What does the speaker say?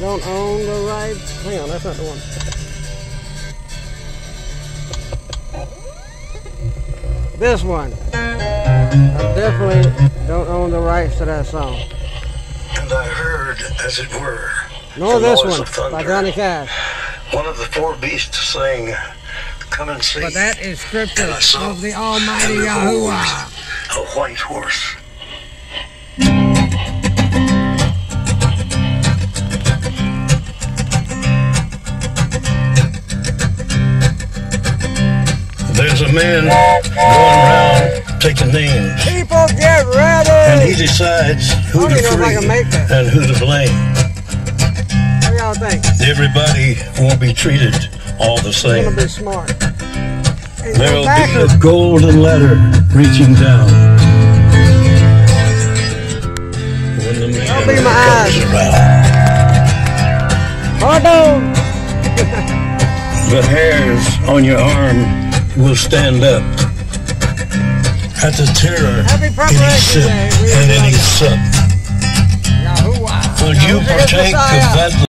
don't own the rights. Hang on, that's not the one. This one. I definitely don't own the rights to that song. And I heard, as it were, Nor this one of by Johnny Cash. one of the four beasts saying, Come and see. But that is scripture saw of the Almighty and behold, Yahuwah. A white horse. Man going around taking names, People get ready. and he decides who to even know if I free and who to blame. What y'all think? Everybody won't be treated all the same. gonna be smart. There'll be a- golden ladder reaching down. When the man Don't be my comes eyes. around, Hold on! the hairs on your arm will stand up at the terror Happy any Preparation sip Day. We and sup. Yahuwah. Will you partake of that